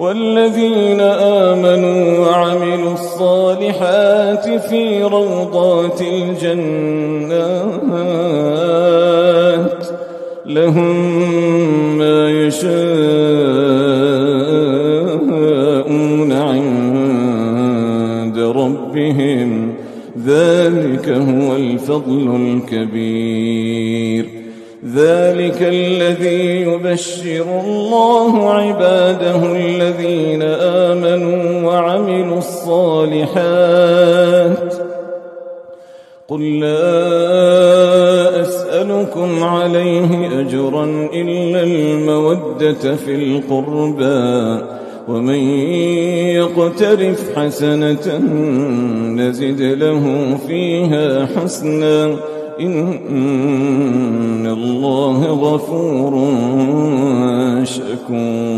والذين آمنوا وعملوا الصالحات في روضات الجنات لهم ما يشاءون عند ربهم. ذلك هو الفضل الكبير. ذلك الذي يبشر الله عباده الذين آمنوا وعملوا الصالحات. قل لا أسألكم عليه أجرا إلا المودة في القربى ومن يقترف حسنة نزد له فيها حسنا. إن الله غفور شكور.